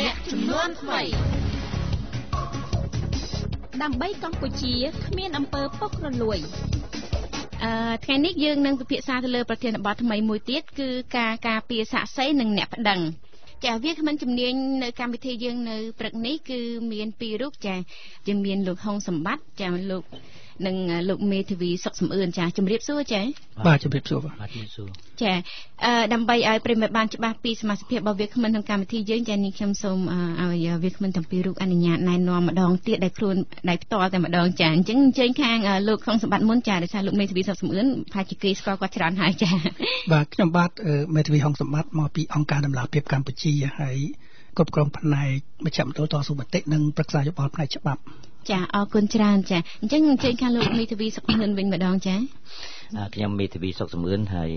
អ្នកចំនួនថ្មីដើម្បីកម្ពុជាគ្មានអំពើពុករលួយអឺថ្ងៃនេះយើងនឹងពិភាក្សាទៅលើប្រធានបទថ្មីមួយទៀតគឺការការពារសាក់សីនិងអ្នកប្តឹងចាវាគ្មិនជំនាញនៅកម្មវិធីយើងនៅព្រឹកនេះគឺមានពីររូបចាយើងមានលោកហុងសម្បត្តិចាលោកនិងលោកមេធាវីសុកសំអឿនចាជំរាបសួរចាបាទជំរាបសួរបាទជំរាបសួរ ចាអឺដើម្បីឲ្យប្រិមត្តបានច្បាស់ពីសមាជិករបស់វាគ្មិនក្នុងកម្មវិធីយើងចានេះខ្ញុំសូមឲ្យវាគ្មិនទាំងពីររូបអនុញ្ញាតណែនាំម្ដងទៀតដែលខ្លួនដែលផ្ទាល់តែម្ដងចាអញ្ចឹងអញ្ជើញខាងលោកក្នុងសម្បត្តិមុនចាដោយសារលោកមេធាវីសុកសំអឿនផាជាគេស្គាល់គាត់ច្រើនហើយចាបាទខ្ញុំបាទមេធាវីហុងសម្បត្តិមកពីអង្គការដំឡាភិបកម្ពុជាហើយគ្រប់គ្រងផ្នែកមជ្ឈមណ្ឌលតស៊ូមតិនិងប្រឹក្សាយោបល់ផ្នែកច្បាប់ចាអរគុណច្រើនចាអញ្ចឹងអញ្ជើញខាងលោកមេធាវីសុកហ៊ឿនវិញម្ដងចា ខ្ញុំមេធាវីសុកសំអឿនហើយ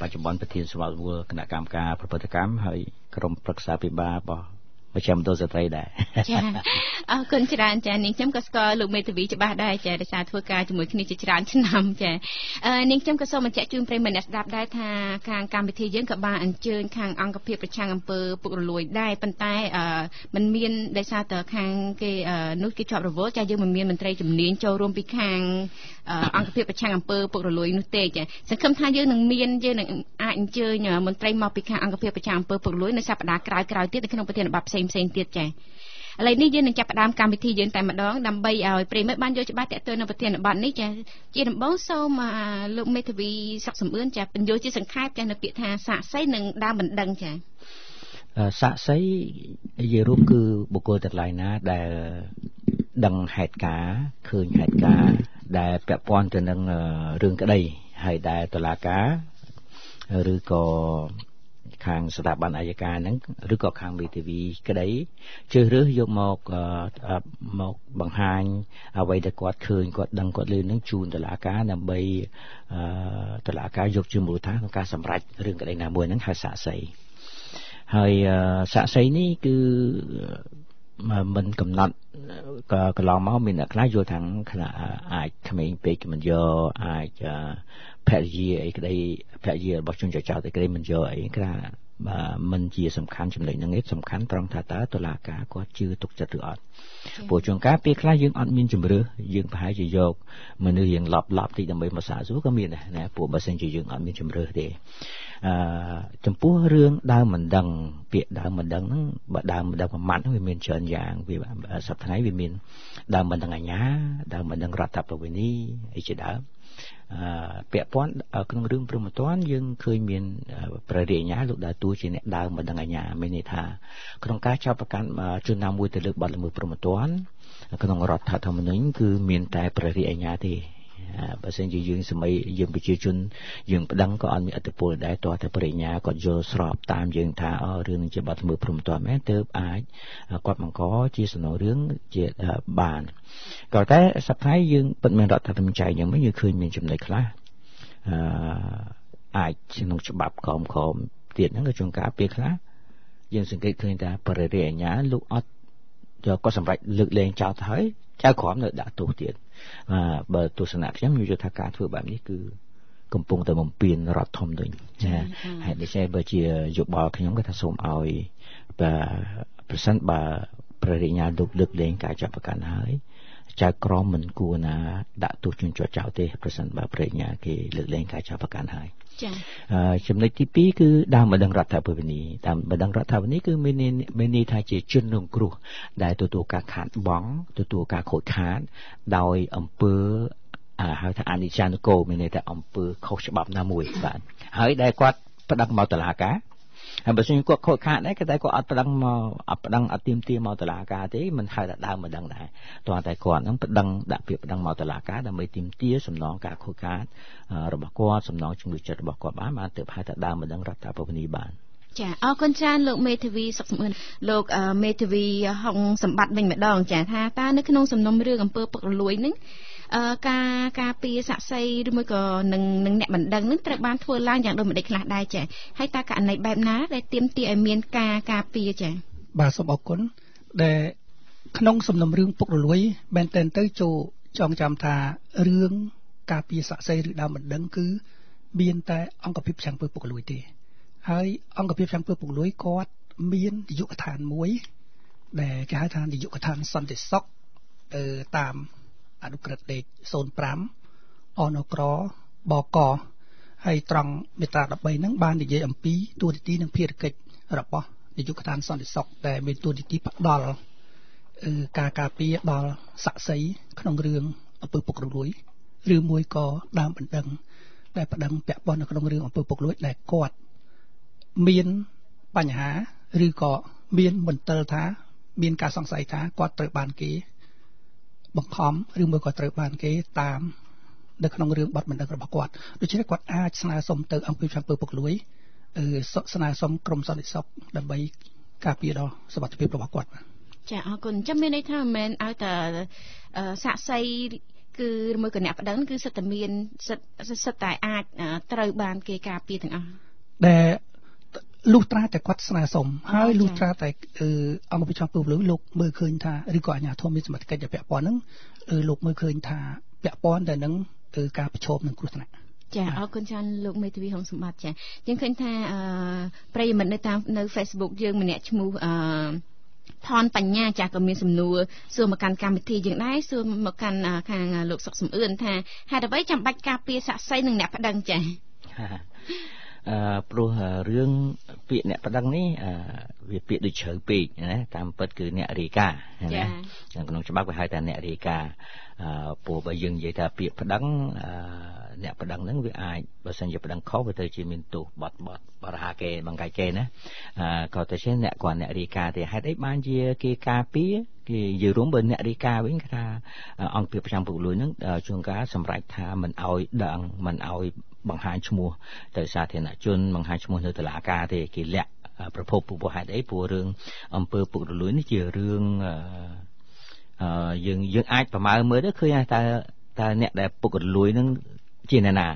បច្ចុប្បន្នប្រធានសមាជិកគណៈកម្មការប្រពន្ធកម្មហើយក្រុមប្រឹក្សាពិបាលរបស់មជ្ឈមណ្ឌលស្ត្រីដែរចាអរគុណច្រើនចានាងខ្ញុំក៏ស្គាល់លោកមេធាវីច្បាស់ដែរចាដោយសារធ្វើការជាមួយគ្នាជាច្រើនឆ្នាំចានាងខ្ញុំក៏សូមបញ្ជាក់ជូនប្រិយមិត្តអ្នកស្ដាប់ដែរថាខាងកម្មវិធីយើងក៏បានអញ្ជើញខាងអង្គភាពប្រឆាំងអំពើពុករលួយដែរប៉ុន្តែมันមានដោយសារតែខាងគេនោះគេជាប់រវល់ចាយើងមិនមានមន្ត្រីជំនាញចូលរួមពីខាង អង្គភាពប្រឆាំងអំពើពុករលួយនោះទេចាសង្ឃឹមថាយើងនឹងមានយើងនឹងអាចអញ្ជើញមន្ត្រីមកពីខាងអង្គភាពប្រឆាំងអំពើពុករលួយនៅសប្តាហ៍ក្រោយៗទៀតនៅក្នុងប្រធានបទផ្សេងផ្សេងៗទៀតចាឥឡូវនេះយើងនឹងចាប់ផ្ដើមកម្មវិធីយើងតែម្ដងដើម្បីឲ្យប្រិមិត្តបានយល់ច្បាស់តើទៅនៅប្រធានបទនេះចាជាដំបូងសូមលោកមេធាវីសុកសំអឿនចាបញ្យល់ជាសង្ខេបចានៅពាក្យថាសាកសីនិងដើមបណ្ដឹងចាសាកសីនិយាយរួមគឺបុគ្គលទាំងឡាយណាដែល ដឹងហេតុការឃើញហេតុការដែលពាក់ព័ន្ធទៅនឹងរឿងក្តីហើយដែលតឡាការឬក៏ខាងស្ថាប័នអាយកាហ្នឹងឬក៏ខាងមេធាវីក្តីជ្រើសរើសយកមកមកបង្ហាញអ្វីដែលគាត់ឃើញគាត់ដឹងគាត់លឺនឹងជូនតុលាការដើម្បីតុលាការយកជាមូលដ្ឋានក្នុងការសម្រេចរឿងក្តីណាមួយហ្នឹងហៅសាកសីហើយសាកសីនេះគឺ មិនកំណត់ក៏កន្លងមកមានអ្នកខ្លះយល់ថាគណៈអាចក្មេងពេកមិនយកអាចភរិយាអីក្តីភរិយារបស់ជនចចោតអីក្តីមិនយកអីខ្លះ បាទមិនជាសំខាន់ចំណុចហ្នឹងឯងសំខាន់ត្រង់ថាតើតុលាការគាត់ជឿទុកចិត្តឬអត់ព្រោះជួនកាលពេលខ្លះយើងអត់មានជំរឿយើងប្រហែលជាយកមនុស្សរៀងឡប់ឡប់តិចដើម្បីមកសាកសួរក៏មានដែរណាព្រោះបើសិនជាយើងអត់មានជំរឿទេអឺចំពោះរឿងដើមមិនដឹង ពាក្យដើមមិនដឹងហ្នឹងបើដើមមិនដឹងប្រមាត់វាមានច្រើនយ៉ាងវាសប្តាហ៍ថ្ងៃវាមានដើមមិនដឹងអាញាដើមមិនដឹងរដ្ឋប្រវេណីអីជាដើម ពាក់ព័ន្ធក្នុងរឿងព្រមត្តនយើងឃើញមានព្រះរាជអាជ្ញាលោកដើរតួជាអ្នកដើមមិនដឹងអាជ្ញាមានន័យថាក្នុងការចាប់ប្រកាន់ជនណាមួយទៅលើបទល្មើសព្រមត្តនក្នុងរដ្ឋធម្មនុញ្ញគឺមានតែព្រះរាជអាជ្ញាទេ បើសិនជាយើងសម័យយើងប្រជាជនយើងប្តឹងក៏អត់មានអត្តពលដែរតោះតែបរិញ្ញាគាត់យល់ស្របតាមយើងថាអរឿងនឹងជាបាត់ធ្វើព្រមតមែនទើបអាចគាត់បង្កជាសំណុំរឿងជាបានក៏តែសប្តាហ៍យើងពិតមែនរដ្ឋធម្មនុញ្ញចែកយ៉ាងមិនយើងឃើញមានចំណុចខ្លះអឺអាចក្នុងច្បាប់ក្រមក្រមទៀតហ្នឹងក៏ជួនកាលពេលខ្លះយើងសង្កេតឃើញថាបរិរិយអញ្ញាលោកអត់យកក៏សម្រេចលើកលែងចោលទៅហើយចៅក្រមនៅដាក់ទោសទៀត បើទស្សនៈខ្ញុំខ្ញុំយល់ថាការធ្វើបែបនេះគឺកំពុងតែបំពេញរដ្ឋធម្មនុញ្ញចាហើយដូច្នេះបើជាយោបល់ខ្ញុំគឺថាសូមឲ្យបើប្រសិនបើព្រះរាជញាលោកលើកលែងការចាប់ប្រកាន់ហើយចៅក្រមមិនគួរណាដាក់ទោសជនជាប់ចោលទេប្រសិនបើព្រះញ្ញាគេលើកលែងការចាប់ប្រកាន់ហើយ ចា៎ចំណុចទី2គឺដើមម្ដងរដ្ឋាភិបាលដើមម្ដងរដ្ឋាភិបាលគឺមានមានន័យថាជាជនរងគ្រោះដែលទទួលការខាតបង់ទទួលការខូចខាតដោយអំពើហៅថាអនិច្ចានុគោមានន័យថាអំពើខុសច្បាប់ណាមួយបាទហើយដែលគាត់ប្តឹងមកតុលាការ ហើយបើសិនគាត់ខូចខាតដែរគេតែគាត់អត់ប្តឹងមកអត់ប្តឹងអត់ទៀមទាមកតុលាការទេមិនហៅថាដើមមិនដឹងដែរតោះតែគាត់នឹងប្តឹងដាក់ពាក្យប្តឹងមកតុលាការដើម្បីទៀមទាសំណងការខូចខាតរបស់គាត់សំណងជំងឺចិត្តរបស់គាត់បានបានទើបហៅថាដើមមិនដឹងរដ្ឋាភិបាលបានចាអរគុណច្រើនលោកមេធាវីសុកសំអឿនលោកមេធាវីហុងសម្បត្តិវិញម្ដងចាថាតើនៅក្នុងសំណុំរឿងអំពើពុករលួយនឹង ការការពារសាក់សីឬមួយក៏នឹងនឹងអ្នកបណ្ដឹងនឹងត្រូវបានធ្វើឡើងយ៉ាងដូចម្ដេចខ្លះដែរចាហើយតើករណីបែបណាដែលទាមទារឲ្យមានការការពារចាបាទសូមអរគុណដែលក្នុងសំណុំរឿងពុករលួយមែនតែនទៅចូលចងចាំថារឿងការពារសាក់សីឬដើមបណ្ដឹងគឺមានតែអង្គភាពឆាំងពើពុករលួយទេ ហើយអង្គភាពឆាំងពើពុករលួយគាត់មាននាយកដ្ឋានមួយ ដែលគេហៅថានាយកដ្ឋានសន្តិសុខអឺតាម អនុក្រឹត្យលេខ05អនក្របកហើយត្រង់មេត្រា13ហ្នឹងបាននិយាយអំពីទូនីតិនិងភារកិច្ចរបស់នាយកដ្ឋានសន្តិសុខដែលមានទូនីតិផ្ដល់ការការពារដល់ស័ក្តិសិទ្ធិក្នុងរឿងអំពើពុករលួយឬមួយក៏ដើមបណ្ដឹងដែលបណ្ដឹងពាក់ព័ន្ធនៅក្នុងរឿងអំពើពុករលួយដែលគាត់មានបញ្ហាឬក៏មានមន្ទិលថា មានការសង្ស័យថាគាត់ត្រូវបានគេ បង្ខំឬមួយក៏ត្រូវបានគេតាមនៅក្នុងរឿងបាត់បណ្ដឹងរបស់គាត់ដូច្នេះគាត់អាចស្នើសុំទៅអង្គភាព chamber ពុកលួយអឺស្នើសុំក្រមសន្តិសុខដើម្បីការពារដល់សុខភាពរបស់គាត់ចាអរគុណចាំមានន័យថាមិនមែនឲ្យតែសាក់សីគឺមួយគណៈប្តឹងគឺសិទ្ធតែមានសិទ្ធសិទ្ធតែអាចត្រូវបានគេការពារទាំងអស់ដែល លុះត្រាតែគាត់ស្នើសុំហើយលុះត្រាតែអង្គវិជ្ជាពើលុយលោកមើលឃើញថាឬក៏អាជ្ញាធរមានសមត្ថកិច្ចពាក់ព័ន្ធហ្នឹងលោកមើលឃើញថាពាក់ព័ន្ធទៅនឹងការប្រឈមនឹងគ្រោះថ្នាក់ចាអរគុណច្រើនលោកមេធាវីហុងសម្បត្តិចាយើងឃើញថាប្រិយមិត្តនៅតាមនៅ Facebook យើងម្នាក់ឈ្មោះអឺថនបញ្ញាចាស់ក៏មានសំណួរសួរមកកាន់កម្មវិធីយើងដែរសួរមកកាន់ខាងលោកសុកសំអឿនថាហេតុអ្វីចាំបាច់ការពារសាក់សីនឹងអ្នកប្តឹងចាអឺ ព្រោះរឿងពាក្យអ្នកប្តឹងនេះអឺវាពាក្យដូចជ្រៅពេកណាតាមពិតគឺអ្នករាយការណ៍ណាក្នុងច្បាប់គេហៅថាអ្នករាយការណ៍ព្រោះបើយើងនិយាយថាពាក្យប្តឹងអ្នកប្តឹងហ្នឹងវាអាចបើសិនជាប្តឹងខុសវាទៅជាមានទោសបាត់បាត់បរិហាគេបង្កាយគេណាក៏ទៅជាអ្នកគាត់អ្នករាយការណ៍ទេហេតុអីបានជាគេការពារ គេនិយាយរួមបើអ្នករាយការណ៍វិញគេថាអង្គភាពប្រចាំពុកលួយហ្នឹងជួនកាលសម្រេចថាមិនអោយដឹងមិនអោយបង្ហាញឈ្មោះទៅសាធារណជនបង្ហាញឈ្មោះនៅតុលាការទេគេលាក់ប្រភពពុះហេតុអីព្រោះរឿងអង្គើពុករលួយនេះជារឿងយើងយើងអាចប្រមាណមើលទៅឃើញថាតើតើអ្នកដែលពុករលួយនឹងជាអ្នកណា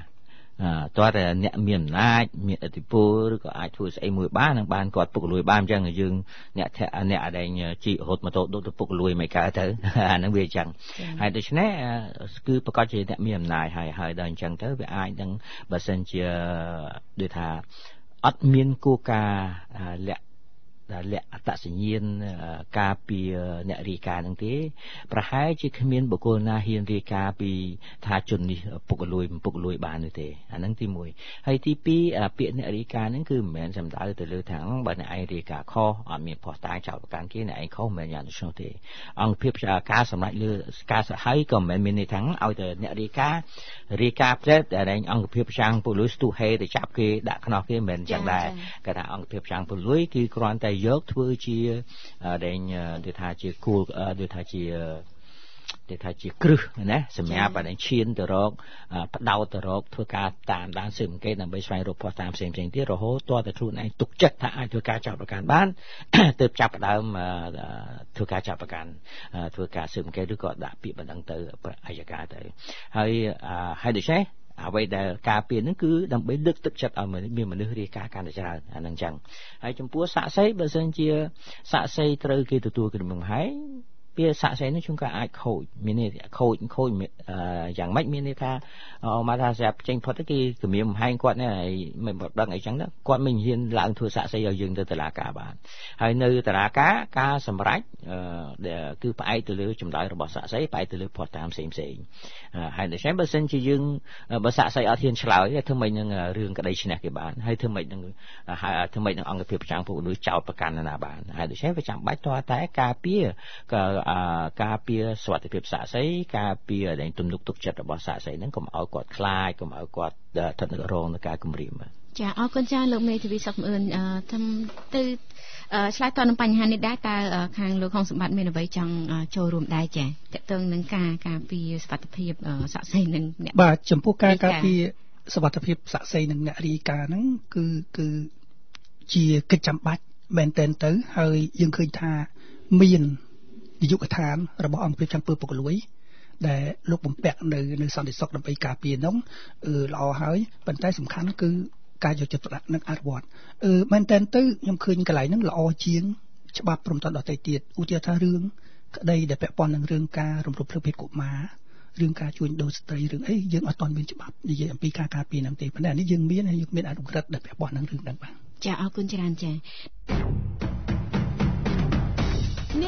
តើតើអ្នកមានអំណាចមានឥទ្ធិពលឬក៏អាចធ្វើស្អីមួយបាននឹងបានគាត់ពុករលួយបានអញ្ចឹងយើងអ្នកអ្នកដែលជីករត់ម៉ូតូដូចទៅពុករលួយមិនកើតទៅអានឹងវាអញ្ចឹងហើយដូច្នេះគឺប្រកាសជាអ្នកមានអំណាចហើយហើយដល់អញ្ចឹងទៅវាអាចនឹងបើសិនជាដូចថាអត់មានគោលការណ៍លាក់ លក្ខអត្តសញ្ញាណការពីអ្នករាយការណ៍នឹងទេ ប្រហែលជាគ្មានបុគ្គលណាហ៊ានរាយការណ៍ពីថាជននេះពុករលួយពុករលួយបាននោះទេអាហ្នឹងទី1ហើយទី2ពាក្យអ្នករាយការណ៍ហ្នឹងគឺមិនមែនសំដៅទៅលើថាបើអ្នកឯងរាយការណ៍ខុសអត់មានផុសតាងចោលប្រកាន់គេអ្នកឯងខុសមិនមែនយ៉ាងនោះទេ អង្គភាពការសម្រេចលើការសហហើយក៏មិនមែនមានន័យថាឲ្យតែអ្នករាយការណ៍រាយការណ៍ផ្លែតែអង្គភាពប្រចាំពលលួយស្ទុះហេទៅចាប់គេដាក់ខ្នោះគេមិនមែនចឹងដែរគេថាអង្គភាពប្រចាំពលលួយគឺគ្រាន់តែយកធ្វើជាដែលគេថាជាគោលដូចថាជាគេថាជាគ្រឹះណាសម្រាប់ឲ្យឈានទៅរកបដោតទៅរកធ្វើការតាមដានស៊ើបអង្កេតដើម្បីស្វែងរកភស្តុតាងផ្សេងផ្សេងទៀតរហូតទាល់តែខ្លួនឯងទុកចិត្តថាអាចធ្វើការចាប់ប្រកាន់បានទើបចាប់ផ្ដើមធ្វើការចាប់ប្រកាន់ធ្វើការស៊ើបអង្កេតឬក៏ដាក់ពាក្យបណ្ដឹងទៅអัยការទៅហើយហើយដូច្នេះ អ្វីដែលការពារនឹងគឺដើម្បីលើកទឹកចិត្តឲ្យមានមនុស្សរាយការណ៍កាន់តែច្រើនអានឹងចឹងហើយចំពោះសាក់សីបើសិនជាសាក់សីត្រូវគេទទួលគំនិតហែង ពាក្យសាក់សីនេះជួនកាលអាចខូចមានន័យខូចខូចយ៉ាងម៉េចមានន័យថាមកថាស្រាប់ចេញផុតទៅគេគម្រាមហែងគាត់នេះមិនបដឹងអីចឹងទៅគាត់មិនហ៊ានឡើងធ្វើសាក់សីឲ្យយើងទៅតុលាការបានហើយនៅតុលាការការសម្រេចគឺផ្អែកទៅលើចម្លើយរបស់សាក់សីផ្អែកទៅលើផុតតាមផ្សេងផ្សេងហើយដូច្នេះបើសិនជាយើងបើសាក់សីអត់ហ៊ានឆ្លើយធ្វើម៉េចនឹងរឿងក្តីឈ្នះគេបានហើយធ្វើម៉េចនឹងហើយធ្វើម៉េចនឹងអង្គភាពប្រចាំពុកលួយចោតប្រកាន់ណាបានហើយដូច្នេះវាចាំបាច់តើតែការពារការពារសុខភាពសាក់សីការពារដែលទំនុកទុកចិត្តរបស់សាក់សីហ្នឹងកុំឲ្យគាត់ខ្លាចកុំឲ្យគាត់ស្ថិតនៅរងនឹងការគំរាមចាអរគុណចាលោកមេធាវីសុកអឿនធ្វើទៅឆ្លើយតបនឹងបញ្ហានេះដែរតើខាងលោកខុងសម្បត្តិមានអ្វីចង់ចូលរួមដែរចាតកតឹងនឹងការការពារសុខភាពសាក់សីនឹងអ្នកបាទចំពោះការការពារសុខភាពសាក់សីនឹងអ្នករាយការណ៍ហ្នឹងគឺគឺជាកិច្ចចាំបាច់មែនតែនទៅហើយយើងឃើញថាមាន នាយកដ្ឋានរបស់អង្គភាពចាំពើពុកលួយដែលលោកបំពាក់នៅនៅសន្តិសុខដើម្បីការពារនោះអឺល្អហើយប៉ុន្តែសំខាន់គឺការយកចិត្តទុកដាក់នឹងអនុវត្តអឺមែនតើទៅខ្ញុំឃើញកន្លែងហ្នឹងល្អជាងច្បាប់ព្រមទាំងដទៃទៀតឧទាហរណ៍ថារឿងក្តីដែលពាក់ព័ន្ធនឹងរឿងការរំលោភលើភេទកុមាររឿងការជួញដូរស្ត្រីរឿងអីយើងអត់ទាន់មានច្បាប់និយាយអំពីការការពារនឹងទេប៉ុន្តែនេះយើងមានហើយយើងមានអនុក្រឹត្យដែលពាក់ព័ន្ធនឹងរឿងហ្នឹងបាទចាអរគុណច្រើនចា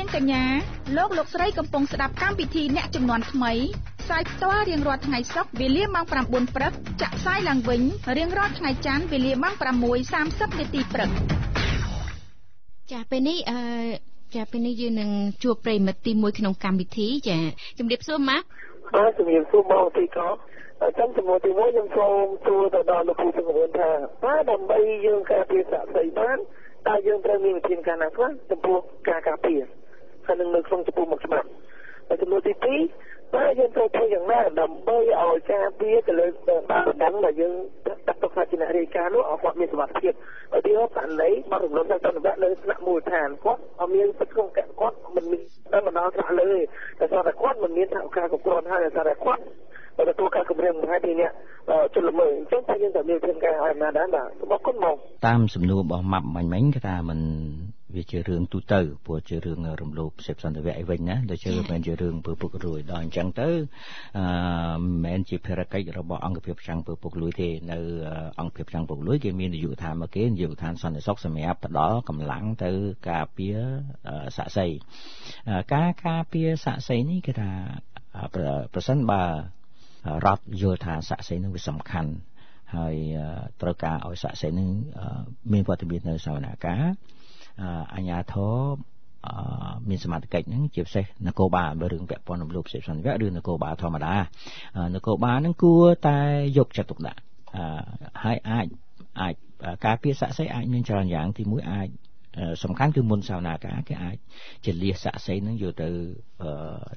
ងកញ្ញាលោកលោកស្រីកំពុងស្ដាប់កម្មវិធីអ្នកចំនួនថ្មីផ្សាយផ្ទាល់រៀងរាល់ថ្ងៃសុក្រវេលាម៉ោង9ព្រឹកចាក់ផ្សាយឡើងវិញរៀងរាល់ថ្ងៃច័ន្ទវេលាម៉ោង6:30នាទីព្រឹកចាពេលនេះអឺចាពេលនេះយើងនឹងជួបប្រិមិត្តទី1ក្នុងកម្មវិធីចាជំរាបសួរម៉ាក់បាទជំរាបសួរបងទីកោចាំជំនួសទី1ខ្ញុំសូមសួរទៅដល់លោកគ្រូសង្ឃថាតើដើម្បីយើងការពារស័ក្តិសិទ្ធិបានតើយើងត្រូវមានវិធានការណាខ្លះចំពោះការការពារ ហើយនឹងនៅក្នុងចំពោះមុខច្បាប់ហើយចំនួនទី2តើយើងត្រូវធ្វើយ៉ាងណាដើម្បីឲ្យការពារទៅលើបានដឹងដែលយើងដាក់ទុកថាជាអ្នករាយការណ៍នោះឲ្យគាត់មានសុវត្ថិភាពឧទាហរណ៍ករណីបទរំលោភសិទ្ធិនៅថ្នាក់មូលដ្ឋានគាត់អត់មានសិទ្ធិក្នុងគាត់មិនមានដល់ដល់ថ្នាក់លើតែគាត់តែគាត់មិនមានថវិកាគ្រប់គ្រាន់ហើយតែគាត់បើទទួលការគម្រាមកំហែងពីអ្នកជនល្មើសអញ្ចឹងតែយើងត្រូវមានវិធានការឲ្យណាដែរបាទសូមអរគុណមកតាមសំណួររបស់ម៉ាប់មិញមិញគេថាមិន វាជារឿងទូទៅព្រោះជារឿងរំលោភសិទ្ធិសន្តិវៈអីវិញណាដូចជាមិនជារឿងពើពុករួយដល់អញ្ចឹងទៅអឺមិនមែនជាភារកិច្ចរបស់អង្គភាពចាំងពើពុកលួយទេនៅអង្គភាពចាំងពើពុកលួយគេមាននយោបាយឋានមកគេនយោបាយឋានសន្តិសុខសម្រាប់ផ្ដល់កម្លាំងទៅការពារសាក់សីការការពារសាក់សីនេះគេថាប្រសិនបើរដ្ឋយល់ថាស័ក្តិសិទ្ធិនឹងវាសំខាន់ហើយត្រូវការឲ្យស័ក្តិសិទ្ធិនឹងមានវត្តមាននៅសាវនាការ អញ្ញាធរមានសមត្ថកិច្ចហ្នឹងជាពិសេសនគរបាលបើរឿងពាក់ព័ន្ធនឹងលោកសិទ្ធិសន្តិវៈឬនគរបាលធម្មតានគរបាលហ្នឹងគួរតែយកចិត្តទុកដាក់ហើយអាចអាចការពារស័ក្តិសិទ្ធិអាចមានច្រើនយ៉ាងទីមួយអាចសំខាន់គឺមុនសាវនាការគេអាចជាលៀសសាក់សីនឹងយកទៅ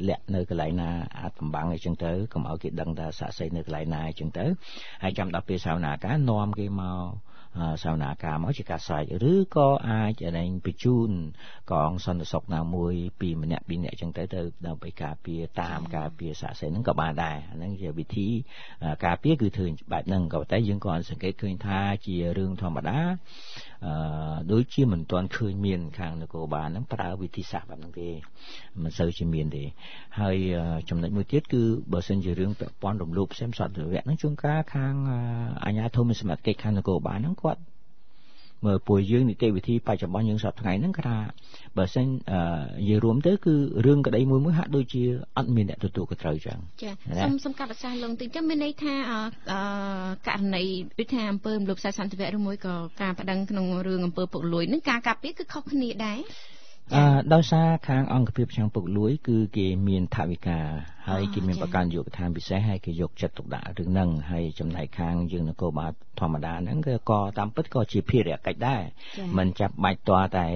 លាក់នៅកន្លែងណាអាចបំបាំងអីចឹងទៅកុំឲ្យគេដឹងថាសាក់សីនៅកន្លែងណាអីចឹងទៅហើយចាំដល់ពេលសាវនាការនាំគេមក សាវនាការមកជាការស្រេចឬក៏អាចឯងបញ្ជូនកងសន្តិសុខណាមួយពីម្នាក់ពីរនាក់ចឹងទៅទៅដើម្បីការពារតាមការពារសាសនាហ្នឹងក៏បានដែរអាហ្នឹងជាវិធីការពារគឺធ្វើបែបហ្នឹងក៏តែយើងក៏សង្កេតឃើញថាជារឿងធម្មតាអឺ ដូចជាមិនទាន់ឃើញមាន ខាងនគរបាលហ្នឹងប្រើវិធីសាស្ត្របែបហ្នឹងទេមិនសូវជាមានទេហើយចំណុចមួយទៀតគឺបើសិនជារឿងពាក់ព័ន្ធរំលោភផ្សេងសត្វវៈហ្នឹងជួនកាលខាងអាជ្ញាធរមានសមត្ថកិច្ចខាងនគរបាលហ្នឹងគាត់ មើលពួកយើងនីតិវិធីបច្ចុប្បន្នយើងសប្តាហ៍ថ្ងៃហ្នឹងគឺថាបើសិននិយាយរួមទៅគឺរឿងក្តីមួយមួយហាក់ដូចជាអត់មានអ្នកទទួលខុសត្រូវចឹងចាសូមសូមកាត់ប្រសាសន៍លងតិចចឹងមានន័យថាករណីដូចថាអំពើរំលោភខ្សែសន្តិវៈឬមួយក៏ការប្តឹងក្នុងរឿងអំពើពុករលួយនឹងការការពារគឺខុសគ្នាដែរ អឺដោយសារខាងអង្គភាពឆ្នាំងពុកលួយ គឺគេមានថវិកាហើយគេមានប្រកាន់យុគឋានពិសេសហើយគេយកចិត្តទុកដាក់រឿងហ្នឹងហើយចំណែកខាងយើងនគរបាលធម្មតាហ្នឹងគឺក៏តាមពិតក៏ជាភារកិច្ចដែរមិនចាប់បាច់តតែ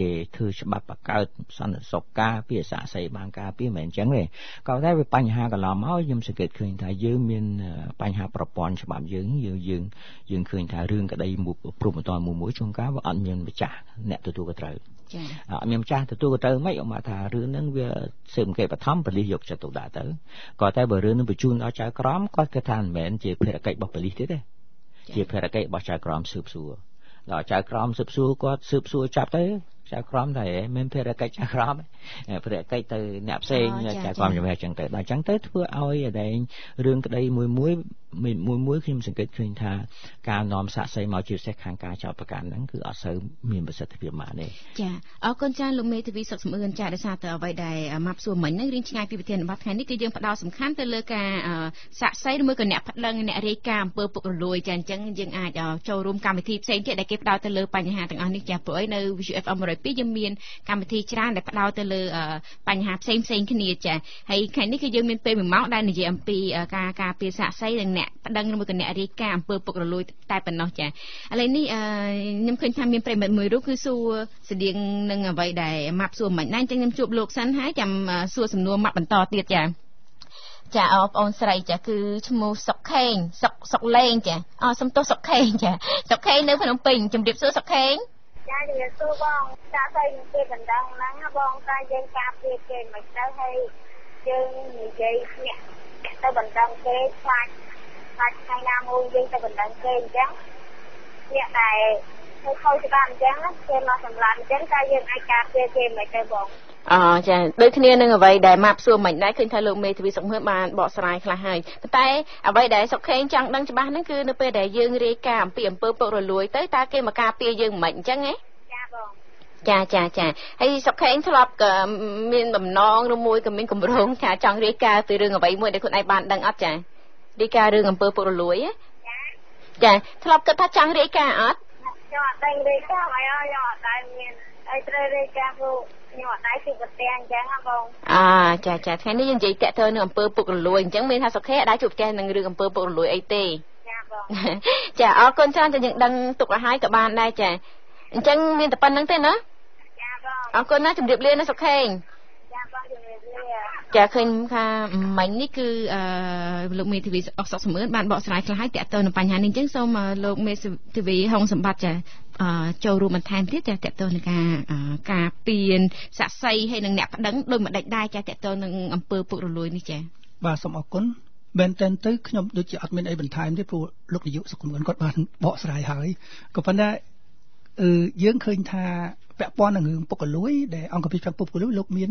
គេធ្វើច្បាប់បង្កើតសន្តិសុខការពារសាស័យបានការពារមិនអញ្ចឹងទេក៏តែវាបញ្ហាកន្លងមកខ្ញុំសង្កេតឃើញថាយើងមានបញ្ហាប្រព័ន្ធច្បាប់យើងយើងយើងយើងឃើញថារឿងក្តីព្រមបន្តមួយមួយជួនកាលវាអត់មានម្ចាស់អ្នកទទួលខុសត្រូវចា៎ អត់មានម្ចាស់ទទួលទៅមិនអមកថារឿងហ្នឹងវាស៊ើបអង្កេតបឋមប៉ូលីសយកចិត្តទុកដាក់ទៅក៏តែបើរឿងនឹងបញ្ជូនដល់ចៅក្រមគាត់គិតថាមិនមែនជាភារកិច្ចរបស់ប៉ូលីសទេទេជាភារកិច្ចរបស់ចៅក្រមស៊ើបសួរដល់ចៅក្រមស៊ើបសួរគាត់ស៊ើបសួរចាប់ទៅ ចៅក្រមតែមិនភារកិច្ចចៅក្រមភារកិច្ចទៅអ្នកផ្សេងចៅក្រមជំនះចឹងទៅដល់ចឹងទៅធ្វើឲ្យឯងរឿងក្តីមួយមួយមួយមួយខ្ញុំសង្កេតឃើញថាការនាំសាក់សីមកជាពិសេសខាងការចោតប្រកាន់ហ្នឹងគឺអត់សូវមានប្រសិទ្ធភាពមកទេចាអរគុណចាលោកមេធាវីសុកសំអឿនចាដោយសារតែអ្វីដែលម៉ាប់សួរមិញហ្នឹងរៀងឆ្ងាយពីវិធានបទថ្ងៃនេះគឺយើងផ្ដោតសំខាន់ទៅលើការសាក់សីឬមួយក៏អ្នកប្តឹងអ្នករាយការណ៍អំពើពុករលួយចាអញ្ចឹងយើងអាចចូលរួមកម្មវិធីផ្សេងទៀតដែលគេផ្ដោតទៅលើបញ្ហាទាំងអស់នេះចាព្រោះអីនៅ VFM 102យើងមានកម្មវិធីច្រើនដែលផ្ដោតទៅលើបញ្ហាផ្សេងផ្សេងគ្នាចាហើយថ្ងៃនេះគឺយើងមានពេល1ម៉ោងដែលនិយាយអំពីការការពារសាក់សីនិងអ្នកប្តឹងមួយក៏អ្នករាយការណ៍អំពើពុករលួយតែប៉ុណ្ណោះចាឥឡូវនេះខ្ញុំឃើញថាមានប្រិមិត្តមួយរូបគឺសួរស្តៀងនឹងអ្វីដែលម៉ាប់សួរមិនដែរអញ្ចឹងខ្ញុំជួបលោកសិនហើយចាំសួរសំណួរម៉ាប់បន្តទៀតចាចាអបងអូនស្រីចាគឺឈ្មោះសុកខេងសុកសុកលេងចាអសំទោសសុកខេងចាសុកខេងនៅភ្នំពេញជម្រាបសួរសុកខេង ចាជំរាបសួរបងចាទៅគេបណ្ដឹងហ្នឹងបងតែយើងការពារគេមិនទៅហើយយើងនិយាយញាក់ទៅបណ្ដឹងគេខ្លាចខ្លាចថ្ងៃណាមួយយើងទៅបណ្ដឹងគេអញ្ចឹងអ្នកដែលធ្វើខុសច្បាប់អញ្ចឹងគេមកសម្លាប់អញ្ចឹងតែយើងអាចការពារគេមិនទៅបង អចាដូចគ្នានឹងអ្វីដែលម៉ាប់សួរមិញដែរឃើញថាលោកមេធាវីសុខមឿនបានបកស្រាយខ្លះហើយប៉ុន្តែអ្វីដែលសុខខេងចង់ដឹងច្បាស់ហ្នឹងគឺនៅពេលដែលយើងរាយការណ៍អំពីអំពើពុករលួយទៅតើគេមកការពារយើងមិនអញ្ចឹងហ៎ចាបងចាចាចាហើយសុកខេងធ្លាប់ក៏មានបំណងឬមួយក៏មានកម្រងថាចង់រៀបការពីរឿងអ្វីមួយដែលខ្លួនឯងបានដឹងអត់ចារៀបការរឿងអំពើពុករលួយចាធ្លាប់គិតថាចង់រៀបការអត់ខ្ញុំអត់ដឹងរៀបការអីខ្ញុំអត់ដែរមានអីត្រូវរៀបការព្រោះ ខ្ញុំអត់ដែរជួបប្រទះអញ្ចឹងហ៎បងអាចាចាថ្ងៃនេះយើងនិយាយតាក់ទងនឹងអំពើពុករលួយអញ្ចឹងមានថាសុខេអត់ដែរជួបប្រទះនឹងរឿងអំពើពុករលួយអីទេចាបងចាអរគុណច្រើនចាយើងដឹងទុកឲ្យហើយក៏បានដែរចាអញ្ចឹងមានតែប៉ុណ្្នឹងទេណាចាបងអរគុណណាជម្រាបលាណាសុខេងចាបងជម្រាបលា ចាឃើញថាមិញនេះគឺអឺលោកមេធាវីអុកសុកសំអឿនបានបកស្រាយខ្លះហើយតាក់ទងនឹងបញ្ហានេះអញ្ចឹងសូមលោកមេធាវីហុងសម្បត្តិចាចូលរួមបន្ថែមទៀតចាតកតទៅនឹងការការពៀនសាក់សីហើយនឹងអ្នកប្តឹងដោយមិនដេចដែរចាតកតទៅនឹងអង្គើពុករលួយនេះចាបាទសូមអរគុណមែនតើទៅខ្ញុំដូចជាអត់មានអីបន្ថែមទេព្រោះលោកនាយកសុខមង្គលគាត់បានបកស្រាយហើយក៏ប៉ុន្តែអឺយើងឃើញថាពាក់ព័ន្ធនឹងរឿងពុករលួយដែលអង្គភាពខាងពុករលួយលោកមាន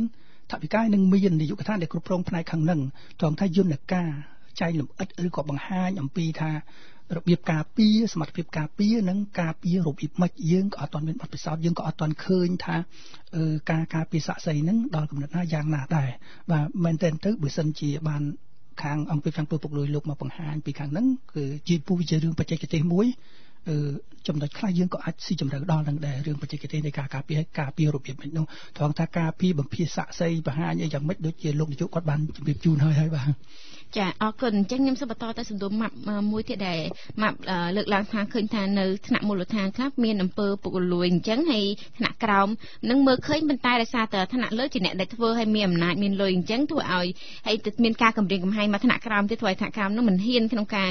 ថាវិការនឹងមាននាយកដ្ឋានដែលគ្រប់គ្រងផ្នែកខាងនឹងត្រង់ថាយន្តការចែងលម្អិតឬក៏បង្ហាញអំពីថារបៀបការពារសមត្ថភាពការពារនិងការពាររបៀបម៉េចយើងក៏អត់ទាន់មានបទពិសោធន៍យើងក៏អត់ទាន់ឃើញថាការការពារស័ក្តិសិទ្ធិហ្នឹងដល់កម្រិតណាយ៉ាងណាដែរបាទមែនតើទៅបើសិនជាបានខាងអង្គភាពខាងពើពុកលួយលោកមកបង្ហាញពីខាងហ្នឹងគឺជាពូវិជារឿងបច្ចេកទេសមួយអឺ ចំណុចខ្លះយើងក៏អាចស៊ីជម្រៅដល់នឹងដែររឿងបច្ចេកទេសនៃការការពារការពាររបៀបម៉េចនោះត្រង់ថាការពារបំភាសស័ក្តិសិទ្ធិបង្ហាញអីយ៉ាងម៉េចដូចជាលោកនាយកគាត់បានជម្រាបជូនហើយហើយបាទ ចាអរគុណអញ្ចឹងខ្ញុំសូមបន្តទៅសំណួរម៉ាប់មួយទៀតដែលម៉ាប់លើកឡើងថាឃើញថានៅថ្នាក់មូលដ្ឋានខ្លះមានអំពើពុករលួយអញ្ចឹងហើយថ្នាក់ក្រោមនឹងមើលឃើញប៉ុន្តែដោយសារតែថ្នាក់លើជាអ្នកដែលធ្វើឲ្យមានអំណាចមានលុយអញ្ចឹងធ្វើឲ្យហើយមានការគម្រាមកំហែងមកថ្នាក់ក្រោមទៀតធ្វើឲ្យថ្នាក់ក្រោមនោះមិនហ៊ានក្នុងការ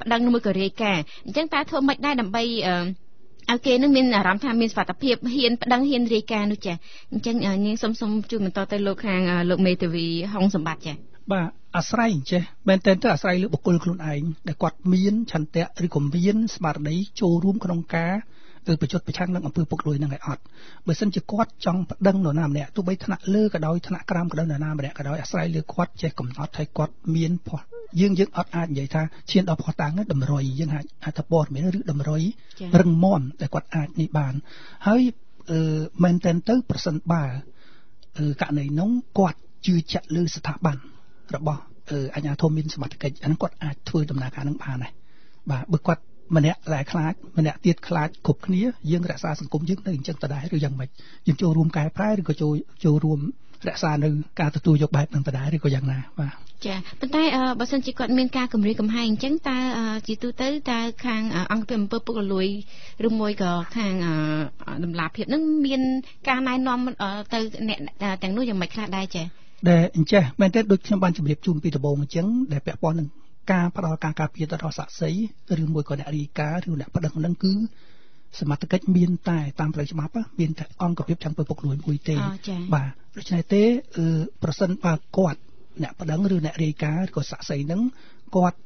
ប្តឹងមួយក៏រាយការណ៍អញ្ចឹងតើធ្វើម៉េចដែរដើម្បីឲ្យគេនឹងមានអារម្មណ៍ថាមានសុខភាពហ៊ានប្តឹងហ៊ានរាយការណ៍នោះចាអញ្ចឹងនាងសុំសុំជួយបន្តទៅលោកខាងលោកមេធាវីហុងសម្បត្តិចាបាទ អាស្រ័យអញ្ចេះមែនតើទៅអាស្រ័យលើបុគ្គលខ្លួនឯងដែលគាត់មានឆន្ទៈឬក៏មានស្មារតីចូលរួមក្នុងការគឺប្រយុទ្ធប្រឆាំងនឹងអំពើពុករលួយនឹងឲ្យអត់បើសិនជាគាត់ចង់ប្តឹងនរណាម្នាក់ទោះបីថ្នាក់លើក៏ដោយថ្នាក់ក្រោមក៏ដោយនរណាម្នាក់ក៏ដោយអាស្រ័យលើគាត់ចេះកំណត់ឲ្យគាត់មានផុសយើងយើងអត់អាចនិយាយថាឈានដល់ផុសតាំងតម្រុយយើងអាចអាចថាព័ត៌មានឬតម្រុយរឹងមាំតែគាត់អាចនេះបានហើយអឺមែនតើទៅប្រសិនបើករណីនោះគាត់ជឿជាក់លើស្ថាប័ន របស់អាជ្ញាធរមានសមត្ថកិច្ចអានឹងគាត់អាចធ្វើដំណើរការនឹងបានដែរបាទបើគាត់ម្នាក់ដែលខ្លាចម្នាក់ទៀតខ្លាចគ្រប់គ្នាយើងរក្សាសង្គមយើងនៅអញ្ចឹងដដែលឬយ៉ាងម៉េចយើងចូលរួមកែប្រែឬក៏ចូលចូលរួមរក្សានៅការទទួលយកបែបនឹងដដែលឬក៏យ៉ាងណាបាទចាប៉ុន្តែបើសិនជាគាត់មានការគម្រាមកំហែងអញ្ចឹងតើជាទូទៅតើខាងអង្គភាពអំពើពុករលួយឬមួយក៏ខាងតម្លាភាពនឹងមានការណែនាំទៅអ្នកទាំងនោះយ៉ាងម៉េចខ្លះដែរចា ដែលអញ្ចេះមែនទេដូចខ្ញុំបានជម្រាបជូនពីដំបូងអញ្ចឹងដែលពាក់ព័ន្ធនឹងការផ្ដល់ការការពារទៅដល់សាក់សីឬមួយក៏អ្នករាយការណ៍ឬអ្នកប្តឹងនឹងគឺសមត្ថកិច្ចមានតែតាមផ្លូវច្បាប់មានតែអង្គភាពចាំពើពុកលួយមួយទេបាទដូច្នេះទេប្រសិនបើគាត់អ្នកប្តឹងឬអ្នករាយការណ៍ឬក៏សាក់សីនឹងគាត់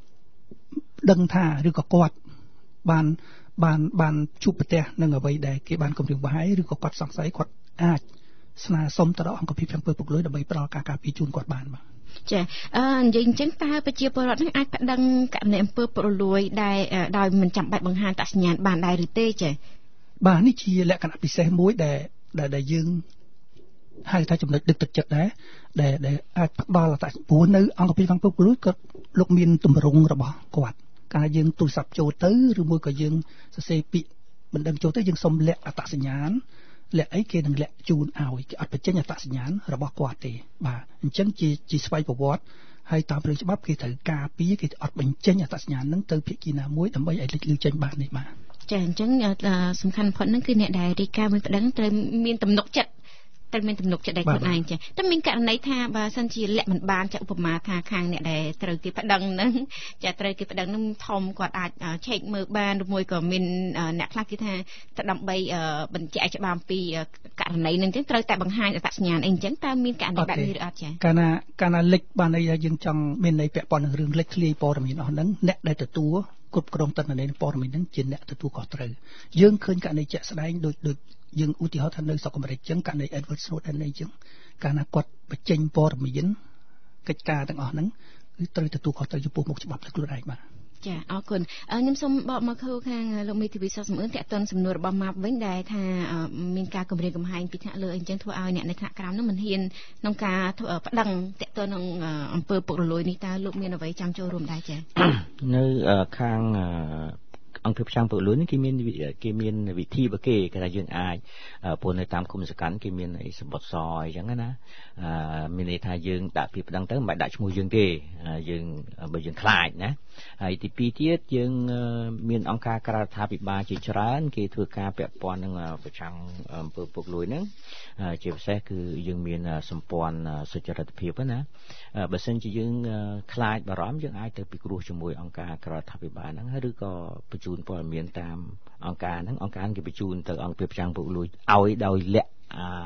ដឹងថាឬក៏គាត់បានបានបានជួបប្រទះនឹងអ្វីដែលគេបានគម្រាមកំហែងឬក៏គាត់សង្ស័យគាត់អាច ស្នើសុំទៅដល់អង្គភាពចំពោះពុកលុយដើម្បីផ្ដល់ការការពារជូនគាត់បានបាទចាអឺនិយាយអញ្ចឹងតើប្រជាពលរដ្ឋនឹងអាចប្តឹងករណីអំពើពុករលួយដែលដោយមិនចាំបាច់បង្ហាញតសញ្ញាណបានដែរឬទេចាបាទនេះជាលក្ខណៈពិសេសមួយដែលដែលយើងហៅថាចំណុចដឹកទឹកចិត្តដែរដែលដែលអាចផ្ដល់អត្តព្រោះនៅអង្គភាពខាងពុកលួយក៏លោកមានទម្រង់របស់គាត់ការយើងទូរស័ព្ទចូលទៅឬមួយក៏យើងសរសេរពាក្យមិនដឹងចូលទៅយើងសុំលាក់អត្តសញ្ញាណ លាក់អីគេនឹងលាក់ជូនឲ្យគេអត់បញ្ចេញអត្តសញ្ញាណរបស់គាត់ទេបាទអញ្ចឹងជាជាស្វ័យប្រវត្តិហើយតាមព្រឹងច្បាប់គេត្រូវការពារគេអត់បញ្ចេញអត្តសញ្ញាណនឹងទៅភាគីណាមួយដើម្បីឲ្យលេចលឺចេញបាននេះបាទចាអញ្ចឹងសំខាន់បំផុតហ្នឹងគឺអ្នកដែលរីកាមួយប្តឹងត្រូវមានទំនុកចិត្ត ត្រូវមានទំនុកចិត្តដែរខ្លួនឯងចាតែមានករណីថាបើសិនជាលាក់មិនបានចាឧបមាថាខាងអ្នកដែលត្រូវគេប្តឹងនឹងចាត្រូវគេប្តឹងនឹងធំគាត់អាចឆែកមើលបានឬមួយក៏មានអ្នកខ្លះគេថាទៅដើម្បីបញ្ជាក់ច្បាស់អំពីករណីនឹងចឹងត្រូវតែបង្ហាញអត្តសញ្ញាណអីចឹងតើមានករណីបែបនេះឬអត់ចាកាលណាកាលណាលិចបានអីយើងចង់មានន័យពាក់ព័ន្ធនឹងរឿងលិចធ្លាយព័ត៌មានអស់ហ្នឹងអ្នកដែលទទួល គ្រប់គ្រងតនន័យព័ត៌មានហ្នឹងជាអ្នកទទួលខុសត្រូវយើងឃើញករណីជាក់ស្ដែងដូចដូចយើងឧទាហរណ៍ថានៅស្រុកអាមេរិកចឹងករណី Edward Snowden អីចឹងកាលណាគាត់បញ្ចេញព័ត៌មានកិច្ចការទាំងអស់ហ្នឹងគឺត្រូវទទួលខុសត្រូវចំពោះមុខច្បាប់ដោយខ្លួនឯងបាទ ចាអរគុណខ្ញុំសូមបកមកខូខាងលោកមេធាវីសុខសំអឿនតាក់ទងសំណួររបស់ម៉ាប់វិញដែលថាមានការគម្រាមកំហែងពីថ្នាក់លើអីចឹងធ្វើឲ្យអ្នកនៅថ្នាក់ក្រោមនោះមិនហ៊ានក្នុងការប្តឹងតាក់ទងនឹងអង្គើពុករលួយនេះតើលោកមានអ្វីចាំចូលរួមដែរចានៅខាង អង្គភាពចាំងពុកលួននេះគេមានគេមានវិធីរបស់គេគេថាយើងអាចពលនៅតាមគុំសកម្មគេមានអីសម្បត្តិសអីចឹងណាមានន័យថាយើងដាក់ពីប្តឹងទៅមិនបាច់ដាក់ឈ្មោះយើងទេយើងបើយើងខ្លាចណាហើយទី2ទៀតយើងមានអង្គការក្រៅរដ្ឋាភិបាលជាច្រើន គេធ្វើការពាក់ព័ន្ធនឹងប្រចាំអំពើពុកលួយហ្នឹងជាពិសេសគឺយើងមានសម្ព័ន្ធសុចរិតភាពណាបើសិនជាយើងខ្លាចបារម្ភយើងអាចទៅពិគ្រោះជាមួយអង្គការក្រៅរដ្ឋាភិបាលហ្នឹងឬក៏បញ្ជូនព័ត៌មានតាមអង្គការហ្នឹងអង្គការគេបញ្ជូនទៅអង្គភាពប្រចាំពុកលួយឲ្យដោយលក្ខអា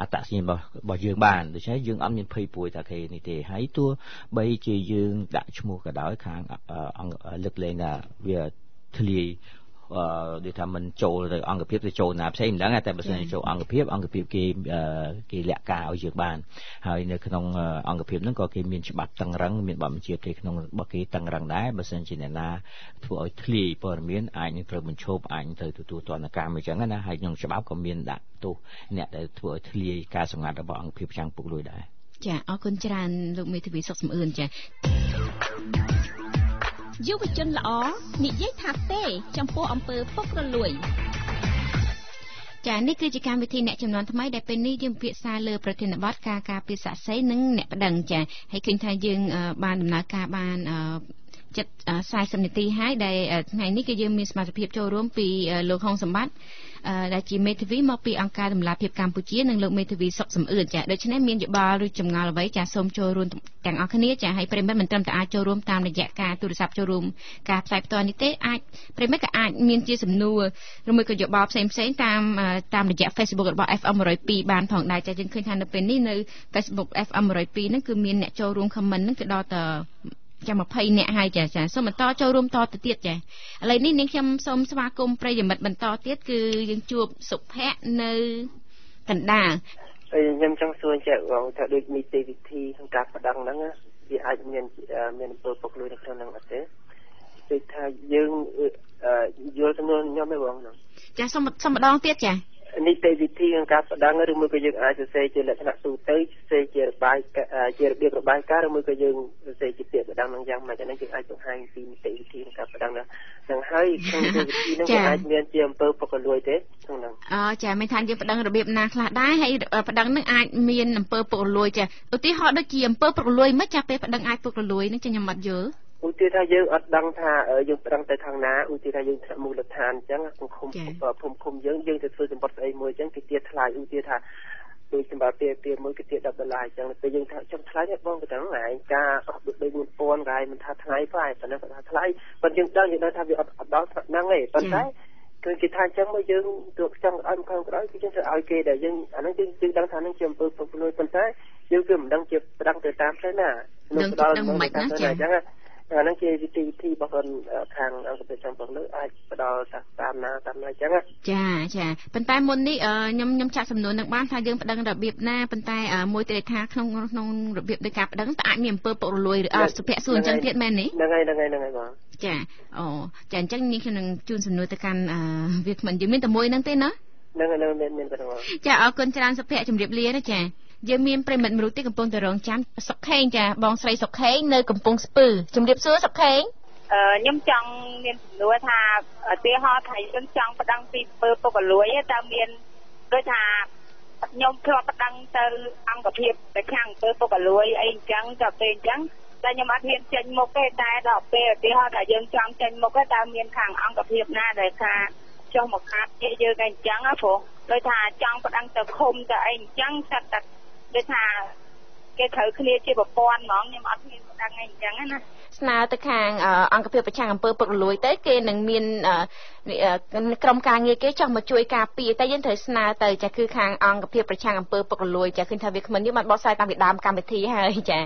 អត្តសញ្ញាណរបស់យើងបានដូច្នេះយើងអត់មានភ័យព្រួយថាគេនេះទេហើយទោះបីជាយើងដាក់ឈ្មោះក៏ដោយខាងលើកលែងថាវាធ្លាយ ដូចថាមិនចូលទៅអង្គភាពទៅចូលណាផ្សេងមិនដឹងតែបើសិនចូលអង្គភាពអង្គភាពគេគេលាក់ការឲ្យយើងបានហើយនៅក្នុងអង្គភាពហ្នឹងក៏គេមានច្បាប់តឹងរឹងមានបទបញ្ជាគេក្នុងរបស់គេតឹងរឹងដែរបើសិនជាអ្នកណាធ្វើឲ្យធ្លាយព័ត៌មានអាចនឹងត្រូវបញ្ឈប់អាចនឹងត្រូវទទួលទណ្ឌកម្មអញ្ចឹងណាហើយក្នុងច្បាប់ក៏មានដាក់ទោសអ្នកដែលធ្វើឲ្យធ្លាយការសម្ងាត់របស់អង្គភាពចាំងពុកលួយដែរចាអរគុណច្រើនលោកមេធាវីសុកសំអឿនចា យុវជនល្អនិយាយថាទេ ចំពោះអំពើពុករលួយចានេះគឺជាកម្មវិធីអ្នកចំនួនថ្មីដែលពេលនេះយើងពិភាក្សាលើប្រធានបទការការពារស័ក្តិសិទ្ធិនិងអ្នកប្តឹងចាហើយឃើញថាយើងបានដំណើរការបាន ចិត្ត40នាទីហើយដែលថ្ងៃនេះគឺយើងមានសមាជិកចូលរួមពីលោកហុងសម្បត្តិដែលជាមេធាវីមកពីអង្គការដំឡាភិបកម្ពុជានិងលោកមេធាវីសុកសំអឿនចាដូច្នេះមានយោបល់ឬចម្ងល់អ្វីចាសូមចូលរួមទាំងអស់គ្នាចាហើយប្រិមិត្តមិនត្រឹមតែអាចចូលរួមតាមរយៈការទូរស័ព្ទចូលរួមការផ្សាយផ្ទាល់នេះទេអាចប្រិមិត្តក៏អាចមានជាសំណួរឬមួយក៏យោបល់ផ្សេងផ្សេងតាមតាមរយៈ Facebook របស់ FM 102បានផងដែរចាយើងឃើញថានៅពេលនេះនៅ Facebook FM 102ហ្នឹងគឺមានអ្នកចូលរួម comment ហ្នឹងគឺដល់ទៅ ចាំ20នាក់ហើយចាចាសូមបន្តចូលរួមតទៅទៀតចាឥឡូវនេះនាងខ្ញុំសូមស្វាគមន៍ប្រិយមិត្តបន្តទៀតគឺយើងជួបសុភ័ក្រនៅកណ្ដាលហើយខ្ញុំចង់សួរចេះបងថាដូចនីតិវិធីក្នុងការបដិងហ្នឹងវាអាចមានមានអំពើពុករលួយនៅក្នុងហ្នឹងអត់ទេគឺថាយើងយល់ចំនួនខ្ញុំទេបងចាសូមសូមម្ដងទៀតចា នីតិវិធីក្នុងការស្ដាំឬមួយក៏យើងអាចសរសេរជាលក្ខណៈទូទៅសរសេរជារបាយជារបៀបរបាយការណ៍ឬមួយក៏យើងសរសេរជាពាក្យស្ដាំនឹងយ៉ាងម៉េចហ្នឹងយើងអាចបង្ហាញពីនីតិវិធីក្នុងការស្ដាំហ្នឹងហើយក្នុងនីតិវិធីហ្នឹងវាអាចមានជាអំពើពុករលួយទេក្នុងហ្នឹងអូចាមានថាយើងប្តឹងរបៀបណាខ្លះដែរហើយប្តឹងហ្នឹងអាចមានអំពើពុករលួយចាឧទាហរណ៍ដូចជាអំពើពុករលួយមិនចាពេលប្តឹងអាចពុករលួយហ្នឹងចាខ្ញុំអត់យល់ ឧទាហរណ៍ថាយើងអត់ដឹងថាយើងប្រឹងទៅខាងណាឧទាហរណ៍ថាយើងធ្លាក់មូលដ្ឋានអញ្ចឹងក្នុងឃុំភូមិឃុំយើងយើងទៅធ្វើសម្បត្តិស្អីមួយអញ្ចឹងគេទៀតថ្លៃឧទាហរណ៍ថាដូចសម្រាប់ពេលពេលមួយគេទៀត10ដុល្លារអញ្ចឹងពេលយើងថាចង់ថ្លៃទេបងក៏ដឹងឯងការអស់ដូច4000ក៏ឯងមិនថាថ្លៃផងឯងប៉ុណ្ណឹងគាត់ថាថ្លៃប៉ុន្តែយើងដឹងយើងដឹងថាវាអត់អត់ដល់ហ្នឹងទេប៉ុន្តែគឺគេថាអញ្ចឹងមកយើងទោះចង់ឲ្យខាងក្រោយគឺយើងត្រូវឲ្យគេដែរយើងអាហ្នឹងយើងយើងដឹងថាហ្នឹងជាអំពើពុករលួយប៉ុន្តែយើងគឺមិនដឹងជាប្រឹងទៅតាមផ្លូវណានឹងដល់មិនណាចាអញ្ចឹង អាហ្នឹងជាវិធីវិធីរបស់គាត់ខាងអង្គភាពចំពោះនោះអាចផ្ដល់តាមណាតាមណាអញ្ចឹងចាចាប៉ុន្តែមុននេះខ្ញុំខ្ញុំចាក់សំណួរនឹងបានថាយើងប្តឹងរបៀបណាប៉ុន្តែមួយទៀតថាក្នុងក្នុងរបៀបនៃការប្តឹងតើអាចមានអំពើពុករលួយឬអសុភ័ក្រសួរអញ្ចឹងទៀតមែនទេហ្នឹងហើយហ្នឹងហើយហ្នឹងហើយបងចាអូចាអញ្ចឹងនេះខ្ញុំនឹងជូនសំណួរទៅកាន់វាគ្មិនយើងមានតែមួយហ្នឹងទេណាហ្នឹងហើយមានមានប៉ុណ្ណឹងចាអរគុណច្រើនសុភ័ក្រជំរាបលាណាចា យើងមានប្រិមិត្តមរុទីកំពុងតែរងចាំសុកខេងចាបងស្រីសុកខេងនៅកំពង់ស្ពឺជំរាបសួរសុកខេងអឺខ្ញុំចង់មានសំណួរថាឧទាហរណ៍ថាយើងចង់ប្តឹងពីពើពុកលួយតើមានដូចថាខ្ញុំធ្លាប់ប្តឹងទៅអង្គភាពទៅខាងពើពុកលួយអីអញ្ចឹងទៅពេលអញ្ចឹងតែខ្ញុំអត់ហ៊ានចេញមុខទេតែដល់ពេលឧទាហរណ៍ថាយើងចង់ចេញមុខតើមានខាងអង្គភាពណាដែលថាចុះមកកាត់ជាយើងអញ្ចឹងព្រោះដូចថាចង់ប្តឹងទៅឃុំទៅអីអញ្ចឹងស្អាត់តែ ដូចថាគេត្រូវគ្នាជាប្រព័ន្ធហ្មងខ្ញុំអត់មានដឹងអីអញ្ចឹងណាស្នើទៅខាងអង្គភាពប្រឆាំងអំពើពុករលួយទៅគេនឹងមានក្រុមការងារគេចង់មកជួយការពារតែយើងត្រូវស្នើទៅចាគឺខាងអង្គភាពប្រឆាំងអំពើពុករលួយចាឃើញថាវាគ្មិននេះបានបកស្រាយតាំងពីដើមកម្មវិធីហើយចា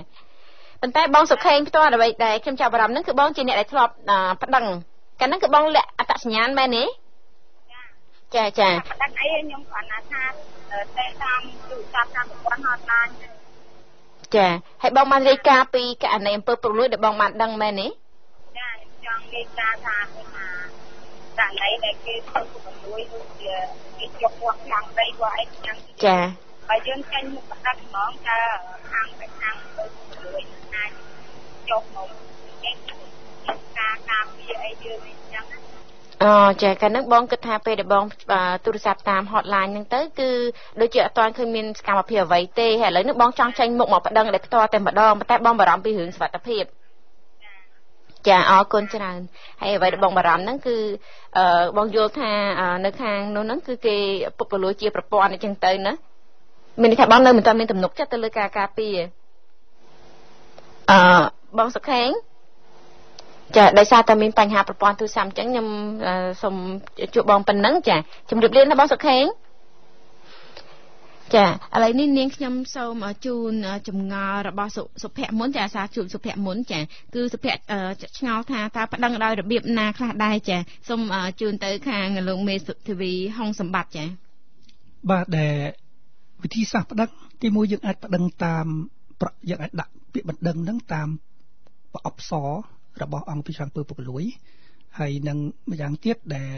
ប៉ុន្តែបងសុខេងផ្ទាល់អ្វីដែលខ្ញុំចាប់អារម្មណ៍ហ្នឹងគឺបងជាអ្នកដែលធ្លាប់ប្តឹងកាលហ្នឹងគឺបងលាក់អត្តសញ្ញាណមែនទេ ចាចាប្តឹងអីខ្ញុំគ្រាន់តែថាតែតាមទូរស័ព្ទតាមប្រព័ន្ធហតឡាញចាហើយបងបានរាយការណ៍ពីករណីអំពើពុករលួយដែលបងបានដឹងមែនទេចាខ្ញុំចង់ង់និយាយការថាថាករណីដែលគេធ្វើពុករលួយដូចជាគេយកពណ៌ខ្លាំងដីពណ៌អីចឹងចាបើយើងចេញមុខប្រកាសហ្មងថាខាងទៅខាងទៅពុករលួយអាចយកមកគេការការពារអីយើង អីចឹងណាអូចាកាលហ្នឹងបងគិតថាពេលដែលបងអឺទូរស័ព្ទតាម hotline ហ្នឹងទៅគឺដូចជាអត់ទាន់ឃើញមានសកម្មភាពអ្វីទេហើយឥឡូវនេះបងចង់ចេញមុខមកប្តឹងដែលផ្ទាល់តែម្ដងប៉ុន្តែបងបារម្ភពីរឿងសុវត្ថិភាពចាអរគុណច្រើនហើយអ្វីដែលបងបារម្ភហ្នឹងគឺអឺបងយល់ថាអឺនៅខាងនោះហ្នឹងគឺគេពុករលួយជាប្រព័ន្ធអញ្ចឹងទៅណាមានន័យថាបងនៅមិនទាន់មានទំនុកចិត្តទៅលើការការពារអឺបងសុខេងចា ដោយសារតែមានបញ្ហាប្រព័ន្ធទូរស័ព្ទអញ្ចឹងខ្ញុំអឺសូមជួបបងប៉ុណ្ណឹងចាជម្រាបលាណាបងសុខេងចាឥឡូវនេះនាងខ្ញុំសូមជូនចម្ងល់របស់សុសុភ័ក្រមុនចាអាសាជួបសុភ័ក្រមុនចាគឺសុភ័ក្រអឺឆ្ងល់ថាតើប្តឹងដោយរបៀបណាខ្លះដែរចាសូមអឺជូនទៅខាងលោកមេសុធីវីហុងសម្បត្តិចាបាទដែលវិធីសាស្ត្រប្តឹងទីមួយយើងអាចប្តឹងតាមប្រយើងអាចដាក់ពាក្យបណ្ដឹងហ្នឹងតាមប្រអប់ស របស់អង្គពីខាងពើពុកលួយហើយនឹងម្យ៉ាងទៀតដែល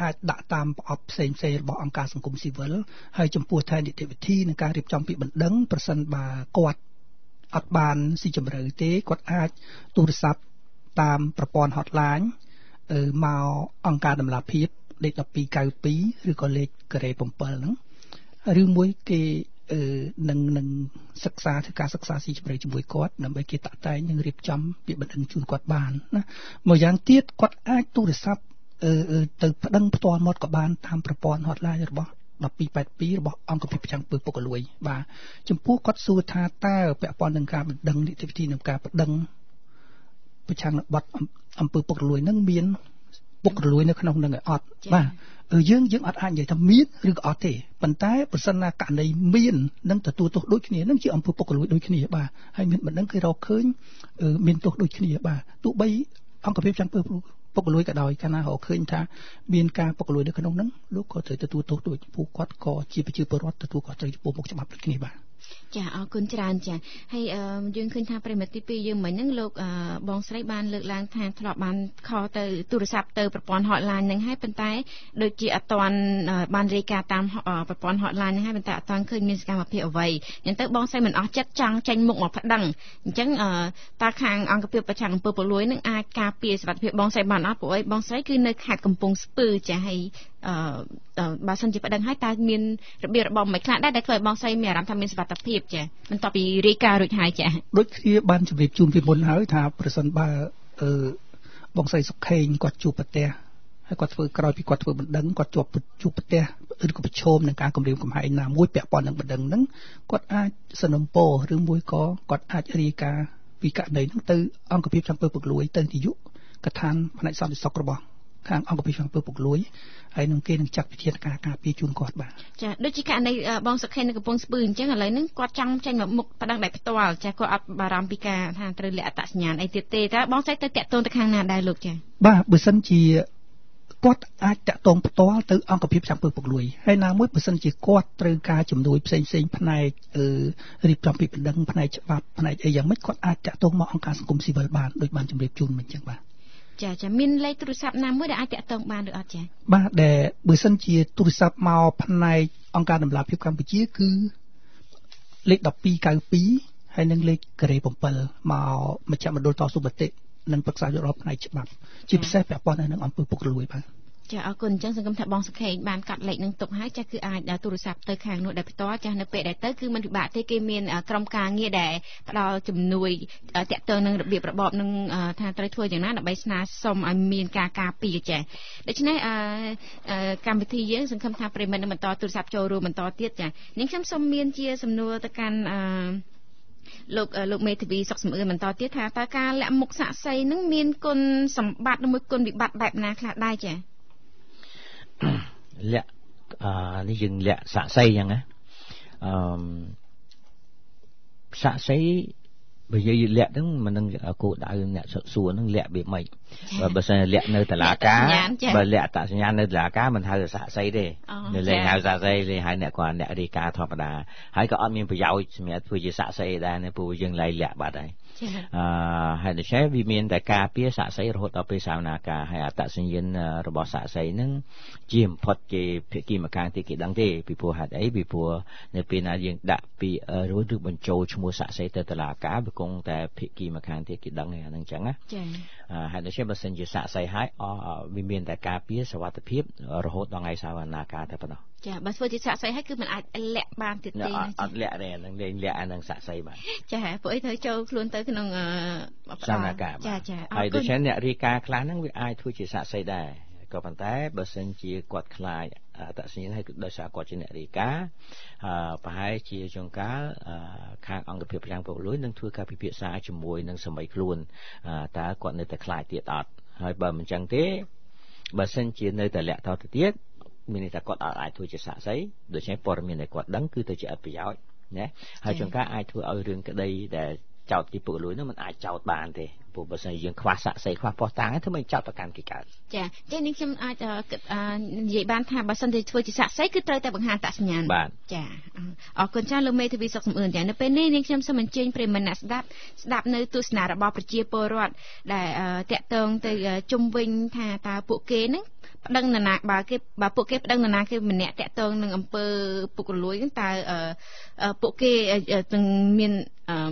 អាចដាក់តាមប្រអប់ផ្សេងផ្សេងៗរបស់អង្គការសង្គមស៊ីវិលហើយចំពោះថែនីតិវិធីនៃការរៀបចំពាក្យបណ្ដឹងប្រសិនបើគាត់អត់បានស៊ីជម្រៅទេគាត់អាចទូរស័ព្ទតាមប្រព័ន្ធ hotline អឺមកអង្គការដំឡាភិបលេខ1292ឬក៏លេខការ៉េ7ហ្នឹងឬមួយគេអឺ នឹងនឹងសិក្សាធ្វើការសិក្សាស៊ីជម្រៅជាមួយគាត់ដើម្បីគេតាក់តែងនឹងរៀបចំពាក្យបណ្ដឹងជូនគាត់បានណាមួយយ៉ាងទៀតគាត់អាចទូរស័ព្ទអឺអឺទៅប្តឹងផ្ទាល់មាត់ក៏បានតាមប្រព័ន្ធ hotline របស់1282របស់អង្គភាពប្រចាំពើពុកលួយ បាទចំពោះគាត់សួរថាតើពាក់ព័ន្ធនឹងការបណ្ដឹងនីតិវិធីនឹងការបណ្ដឹងប្រឆាំងនឹងបទអំអំពើពុករលួយនឹងមាន ពុករលួយនៅក្នុងនឹងឯអត់បាទអឺយើងយើងអត់អាចនិយាយថាមានឬក៏អត់ទេប៉ុន្តែប្រសិនណាករណីមាននឹងទទួលទោសដូចគ្នានឹងជាអំពើពុករលួយដូចគ្នាបាទហើយមានបណ្ដឹងគេរកឃើញអឺមានទោសដូចគ្នាបាទទោះបីអង្គភាពចាំងពើពុករលួយក៏ដោយកាលណារកឃើញថាមានការពុករលួយនៅក្នុងហ្នឹងលោកក៏ត្រូវទទួលទោសដូចពួកគាត់ក៏ជាប្រជាពលរដ្ឋទទួលខុសត្រូវចំពោះមុខច្បាប់ដូចគ្នាបាទ ចាអរគុណច្រើនចាហើយអឺយើងឃើញថាប្រិមត្តទី2យើងមិញហ្នឹងលោកអឺបងស្រីបានលើកឡើងថាធ្លាប់បានខលទៅទូរស័ព្ទទៅប្រព័ន្ធ hotline ហ្នឹងហើយប៉ុន្តែដូចជាអត់ទាន់អឺបានរាយការណ៍តាមអឺប្រព័ន្ធ hotline ហ្នឹងហើយប៉ុន្តែអត់ទាន់ឃើញមានសកម្មភាពអ្វីអញ្ចឹងទៅបងស្រីមិនអស់ចិត្តចង់ចេញមុខមកប្តឹងអញ្ចឹងអឺតើខាងអង្គភាពប្រឆាំងអំពើពុករលួយនឹងអាចការពារសុវត្ថិភាពបងស្រីបានអត់ព្រោះអីបងស្រីគឺនៅខេត្តកំពង់ស្ពឺចាហើយអឺអឺបើសិនជាប្តឹងហើយតើមានរបៀបរបបមិនខ្លះដែរដែលធ្វើឲ្យបងស្រីមានអារម្មណ៍ថាមានសុវត្ថិភាពចាបន្ទាប់ពីរាយការណ៍រួចហើយចាដូចគ្នាបានជម្រាបជូនពីមុនហើយថាប្រសិនបើអឺបងស្រីសុខេងគាត់ជួបប្រទះហើយគាត់ធ្វើក្រោយពីគាត់ធ្វើបណ្ដឹងគាត់ជាប់ជួបប្រទះឬក៏ប្រឈមនឹងការគម្រាមកំហែងណាមួយពាក់ព័ន្ធនឹងបណ្ដឹងហ្នឹងគាត់អាចสนុំពរឬមួយក៏គាត់អាចរាយការណ៍ពីករណីហ្នឹងទៅអង្គភាពចាំពើពុកលួយទៅនាយកកថានផ្នែកសន្តិសុខរបស់ ខាងអង្គភាពចាំពើពុកលួយហើយនឹងគេនឹងចាត់វិធានការការពារជូនគាត់បាទចាដូចជាករណីអឺបងសុខេននៅកំពង់ស្ពឺអញ្ចឹងឥឡូវហ្នឹងគាត់ចង់ចេញមកមុខប្តឹងតែផ្ទាល់ចាគាត់អត់បារម្ភពីការថាត្រូវលាក់អត្តសញ្ញាណអីទៀតទេតើបងស្រីទៅតាក់ទងទៅខាងណាដែរលោកចាបាទបើសិនជាគាត់អាចតាក់ទងផ្ទាល់ទៅអង្គភាពចាំពើពុកលួយហើយណាមួយបើសិនជាគាត់ត្រូវការជំនួយផ្សេងផ្សេងៗផ្នែកអឺរៀបចំពីបណ្ដឹងផ្នែកច្បាប់ផ្នែកអីយ៉ាងម៉េចគាត់អាចតាក់ទងមកអង្គការសង្គមស៊ីវិលបានដោយបានជម្រាបជូនមិញអញ្ចឹងបាទ ចាចាមានលេខទូរស័ព្ទណាមួយដែលអាចតាក់ទងបានឬអត់ចាបាទដែលបើសិនជាទូរស័ព្ទមកផ្នែកអង្គការដំឡាភិបកម្ពុជាគឺលេខ1292ហើយនិងលេខការ៉េ7មកមជ្ឈមណ្ឌលតស៊ូមតិនិងប្រឹក្សាយោបល់ផ្នែកច្បាប់ជាពិសេសពាក់ព័ន្ធនៅនឹងអង្គើពុករលួយបាទ ចាអរគុណអញ្ចឹងសង្ឃឹមថាបងសុខេងបានកាត់លេខនឹងទុកហើយចាគឺអាចទូរស័ព្ទទៅខាងនោះដែរផ្ទាល់ចានៅពេលដែលទៅគឺមិនពិបាកទេគេមានក្រុមការងារដែលផ្ដល់ជំនួយតាក់ទងនឹងរបៀបរបបនឹងថាត្រូវធ្វើយ៉ាងណាដើម្បីស្នើសុំឲ្យមានការការពារចាដូច្នេះកម្មវិធីយើងសង្ឃឹមថាប្រិមិត្តនឹងបន្តទូរស័ព្ទចូលរួមបន្តទៀតចានាងខ្ញុំសូមមានជាសំណួរទៅកាន់អឺលោកលោកមេធាវីសុកសំអឿនបន្តទៀតថាតើការលាក់មុខសាក់សីនឹងមានគុណសម្បត្តិឬមួយគុណវិបត្តិបែបណាខ្លះដែរចា៎ លាក់អឺនេះយើងលាក់សាក់សីអញ្ចឹងណាអឺសាក់សីបើយើងលាក់ហ្នឹងមិននឹងគោលដៅអ្នកសួរហ្នឹងលាក់វាមិនបើបើសិនលាក់នៅតុលាការបើលាក់អត្តសញ្ញាណនៅតុលាការមិនហៅសាក់សីទេនៅលេងហៅសាក់សីលេងហៅអ្នកគាត់អ្នករាយការណ៍ធម្មតាហើយក៏អត់មានប្រយោជន៍សម្រាប់ធ្វើជាសាក់សីដែរណាព្រោះយើងលែងលាក់បាត់ហើយ អឺហើយដូច្នេះវាមានតែការពារសាក់សីរហូតដល់ពេលសាវនាការហើយអត្តសញ្ញាណរបស់សាក់សីហ្នឹងជាបំផុតគេភាគីម្ខាងទៀតគេដឹងទេពីព្រោះហេតុអីពីព្រោះនៅពេលណាយើងដាក់ពីរួចឬបញ្ចូលឈ្មោះសាក់សីទៅតុលាការវាគង់តែភាគីម្ខាងទៀតគេដឹងឯអាហ្នឹងអញ្ចឹងណាចា៎ហើយដូច្នេះបើសិនជាសាក់សីហើយអវាមានតែការពារសវត្ថភាពរហូតដល់ថ្ងៃសាវនាការតែប៉ុណ្ណោះ ចាបើធ្វើជាសាក់សីហើយគឺมันអាចលាក់បានទៀតទេអត់លាក់ទេនឹងលេងលាក់អានឹងសាក់សីបានចាពួកអីត្រូវចូលខ្លួនទៅក្នុងសមាការចាចាហើយដូច្នេះអ្នករាយការណ៍ខ្លះហ្នឹងវាអាចធ្វើជាសាក់សីដែរក៏ប៉ុន្តែបើសិនជាគាត់ខ្លាចអត្តសញ្ញាណហើយគឺដោយសារគាត់ជាអ្នករាយការណ៍ប្រហែលជាចុងកាលខាងអង្គភាពប្រាំងពុកលួយនឹងធ្វើការពិភាក្សាជាមួយនឹងសម័យខ្លួនតើគាត់នៅតែខ្លាចទៀតអត់ហើយបើមិនចឹងទេបើសិនជានៅតែលាក់តទៅទៀត មានន័យថាគាត់អាចធ្វើជាសាក្សីដូច្នេះព័ត៌មានដែលគាត់ដឹងគឺទៅជាអត្ថប្រយោជន៍ណាហើយជួនកាលអាចធ្វើឲ្យរឿងក្តីដែលចោតទីពុកលួយនោះมันអាចចោតបានទេព្រោះបើសិនយើងខ្វះសាក់សីខ្វះប៉ុស្តាំងធ្វើមិនចោតប្រកាន់គេកើតចាចានេះខ្ញុំអាចនិយាយបានថាបើសិនជាធ្វើជាសាក់សីគឺត្រូវតែបង្ហាញតសញ្ញាណចាអរគុណចាលោកមេធាវីសុកសំអឿនចានៅពេលនេះនាងខ្ញុំសូមអញ្ជើញប្រិមនៈស្ដាប់ស្ដាប់នៅទស្សនៈរបស់ប្រជាពលរដ្ឋដែលតាក់ទងទៅជុំវិញថាតើពួកគេនឹង ប្តឹងនរណាបើគេបើពួកគេប្តឹងនរណាគេម្នាក់តាក់ទងនឹងអំពើពុករលួយហ្នឹងតើពួកគេនឹងមាន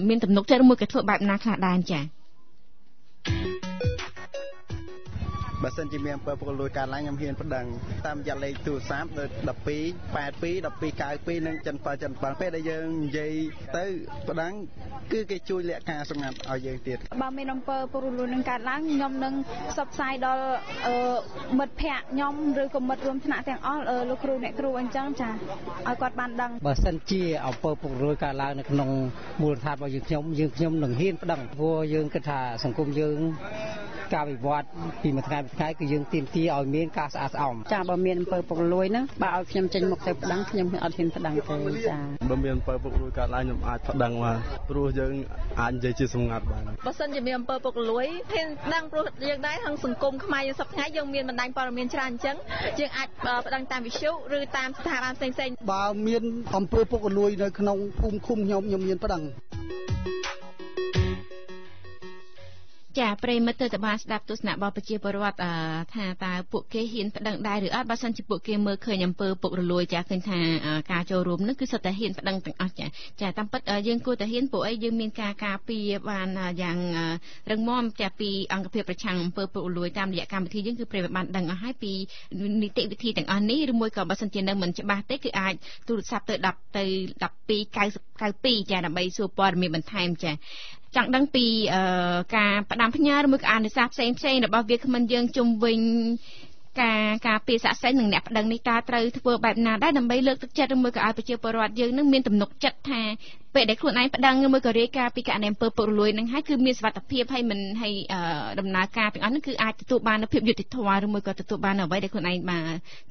មានទំនុកចិត្តឬមួយក៏ធ្វើបែបណាខ្លះដែរចា៎ បើសិនជាមានអំពើពុករលួយកើតឡើងខ្ញុំហ៊ានប្តឹងតាមរយៈលេខទូរស័ព្ទដូច12 82 1292និងចិន7ចិន7ពេលដែលយើងនិយាយទៅប្តឹងគឺគេជួយលក្ខការសម្ងាត់ឲ្យយើងទៀតបើមានអំពើពុករលួយនឹងកើតឡើងខ្ញុំនឹងផ្សព្វផ្សាយដល់មិត្តភ័ក្តិខ្ញុំឬក៏មិត្តរួមថ្នាក់ទាំងអស់លោកគ្រូអ្នកគ្រូអញ្ចឹងចាឲ្យគាត់បានដឹងបើសិនជាអំពើពុករលួយកើតឡើងនៅក្នុងមូលដ្ឋានរបស់យើងខ្ញុំយើងខ្ញុំនឹងហ៊ានប្តឹងព្រោះយើងគិតថាសង្គមយើងការវិវត្តពីមួយថ្ងៃមួយថ្ងៃគឺយើងទាមទារឲ្យមានការស្អាតស្អំចាបើមានអំពើពុករលួយហ្នឹងបើឲ្យខ្ញុំចេញមុខទៅប្តឹងខ្ញុំអត់ហ៊ានប្តឹងទេចាបើមានអំពើពុករលួយកើតឡើងខ្ញុំអាចប្តឹងបានព្រោះយើងអាចនិយាយជាសម្ងាត់បានបើសិនជាមានអំពើពុករលួយហ៊ានប្តឹងព្រោះយើងដែរក្នុងសង្គមខ្មែរយើងសប្តាហ៍យើងមានបណ្ដាញព័ត៌មានច្រើនអញ្ចឹងយើងអាចប្តឹងតាមវិទ្យុឬតាមស្ថាប័នផ្សេងៗបើមានអំពើពុករលួយនៅក្នុងភូមិឃុំខ្ញុំខ្ញុំមានប្តឹង ចាប្រិមិត្តទៅតបានស្ដាប់ទស្សនៈរបស់ប្រជាពលរដ្ឋថាតើពួកគេហ៊ានប្តឹងដែរឬអត់បើសិនជាពួកគេមើលឃើញអំពើពុករលួយចាឃើញថាការចូលរួមនឹងគឺសុទ្ធតែហ៊ានប្តឹងទាំងអស់ចាចាតាមពិតយើងគួរតែហ៊ានពួកអីយើងមានការការពារបានយ៉ាងរឹងមាំចាពីអង្គភាពប្រឆាំងអំពើពុករលួយតាមរយៈកម្មវិធីយើងគឺប្រិមត្តបានដឹងអស់ហើយពីនីតិវិធីទាំងអស់នេះឬមួយក៏បើសិនជានៅមិនច្បាស់ទេគឺអាចទូរស័ព្ទទៅ10ទៅ12 92ចាដើម្បីសួរព័ត៌មានបន្ថែមចា ចង់ដឹងពីការផ្ដាំផ្ញើឬមួយក៏អនុសាសន៍ផ្សេងផ្សេងរបស់វាគ្មិនយើងជុំវិញការការពារស័ក្តិសិទ្ធិនិងអ្នកប្តឹងនេះតើត្រូវធ្វើបែបណាដែរដើម្បីលើកទឹកចិត្តឬមួយក៏ឲ្យប្រជាពលរដ្ឋយើងនឹងមានទំនុកចិត្តថាពេលដែលខ្លួនឯងប្តឹងឬមួយក៏រាយការណ៍ពីករណីអំពើពុករលួយនឹងហើយគឺមានសវត្ថភាពហើយមិនហើយដំណើរការទាំងអស់នោះគឺអាចទទួលបាននូវភាពយុត្តិធម៌ឬមួយក៏ទទួលបានអ្វីដែលខ្លួនឯងបាន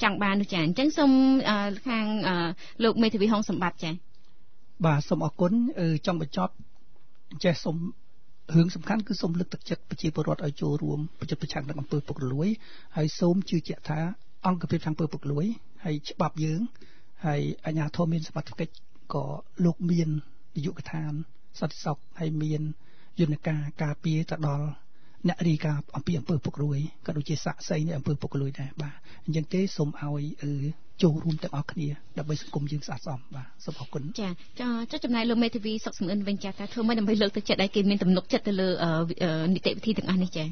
ចង់បាននោះចាអញ្ចឹងសូមខាងលោកមេធាវីហុងសម្បត្តិចាបាទសូមអរគុណចង់បញ្ចប់ ចេះសូមរឿងសំខាន់គឺសូមលើកទឹកចិត្តប្រជាពលរដ្ឋឲ្យចូលរួមប្រយុទ្ធប្រឆាំងនឹងអំពើពុករលួយហើយសូមជឿជាក់ថាអង្គភាពខាងអំពើពុករលួយហើយច្បាប់យើងហើយអាជ្ញាធរមានសមត្ថកិច្ចក៏លោកមាននាយកដ្ឋានសន្តិសុខហើយមានយន្តការការពារទៅដល់អ្នករីកាអំពីអំពើពុករលួយក៏ដូចជាសាក់សីនៃអំពើពុករលួយដែរបាទអញ្ចឹងទេសូមឲ្យ ចូលរួមទាំងអស់គ្នាដើម្បីសង្គមយើងស្អាតស្អំបាទសូមអរគុណចាចុះចំណាយលោកមេធាវីសុកសំអិនវិញចាតើធ្វើម៉េចដើម្បីលើកទឹកចិត្តឲ្យគេមានទំនុកចិត្តទៅលើនីតិវិធីទាំងអស់នេះចា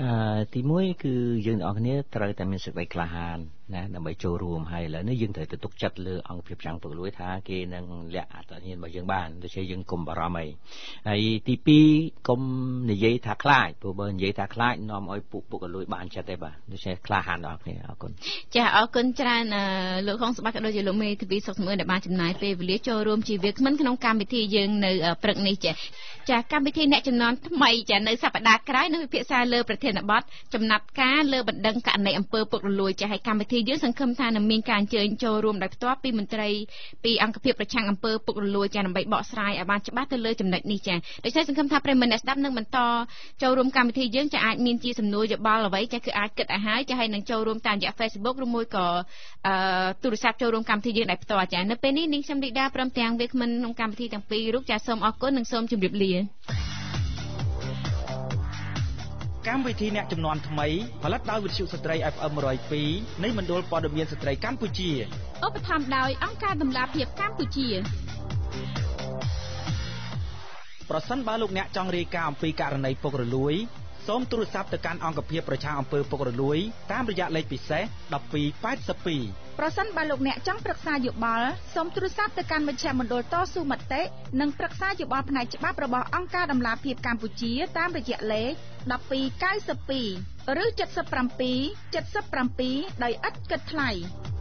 អឺទី1គឺយើងទាំងអស់គ្នាត្រូវតែមានសេចក្តីក្លាហានណាដើម្បីចូលរួមហើយឥឡូវនេះយើងត្រូវទៅទុកចិត្តលើអង្គភាពចាំងពុកលួយថាគេនឹងលាក់អត្តញ្ញាណរបស់យើងបានដូច្នេះយើងកុំបារម្ភអីហើយទី2កុំនិយាយថាខ្លាចព្រោះបើនិយាយថាខ្លាចនាំឲ្យពុកពុកលួយបានចិត្តទេបាទដូច្នេះក្លាហានដល់គ្នាអរគុណចាអរគុណច្រើនលោកហុងសបាក់ក៏ដូចជាលោកមេធាវីសុកស្មើដែលបានចំណាយពេលវេលាចូលរួមជាវាគ្មិនក្នុងកម្មវិធីយើងនៅព្រឹកនេះចាចាកម្មវិធីអ្នកចំនួនថ្មីចានៅសប្តាហ៍ក្រោយនឹងពិភាក្សាលើប្រធានបទចំណាត់ការលើបណ្ដឹងករណីអំពើពុករលួយចាឲ្យកម្មវិធីយើងសង្ឃឹមថានឹងមានការអញ្ជើញចូលរួមដោយផ្ទាល់ពីមន្ត្រីពីអង្គភាពប្រឆាំងអំពើពុករលួយចាដើម្បីបកស្រាយឲ្យបានច្បាស់ទៅលើចំណុចនេះចាដូច្នេះសង្ឃឹមថាប្រិមមអ្នកស្ដាប់នឹងបន្តចូលរួមកម្មវិធីយើងចាអាចមានជាសំណួរយោបល់អ្វីចាគឺអាចគិតឲ្យហើយចាឲ្យនឹងចូលរួមតាមរយៈ Facebook ឬមួយក៏អឺទូរស័ព្ទចូលរួមកម្មវិធីយើងដោយផ្ទាល់ចានៅពេលនេះនាងខ្ញុំឌីដាព្រមទាំងវាគ្មិនក្នុងកម្មវិធីទាំងពីររូបចាសូមអរគុណនិងសូមជម្រាបលា កម្មវិធីអ្នកចំនួនថ្មីផលិតដោយវិទ្យុស្ត្រី FM 102នៃមណ្ឌលព័ត៌មានស្ត្រីកម្ពុជាឧបត្ថម្ភដោយអង្គការដំឡាភិបកម្ពុជាប្រសិនបើលោកអ្នកចង់រាយការណ៍អំពីករណីពុករលួយ សូមទូរស័ព្ទទៅកាន់អង្គភាពប្រជាអំពើពុករលួយតាមរយៈលេខពិសេស1282ប្រសិនបើលោកអ្នកចង់ប្រឹក្សាយោបល់សូមទូរស័ព្ទទៅកាន់មជ្ឈមណ្ឌលតស៊ូមតិនិងប្រឹក្សាយោបល់ផ្នែកច្បាប់របស់អង្គការដំឡាភិបកម្ពុជាតាមរយៈលេខ1292ឬ77 77ដោយឥតគិតថ្លៃ។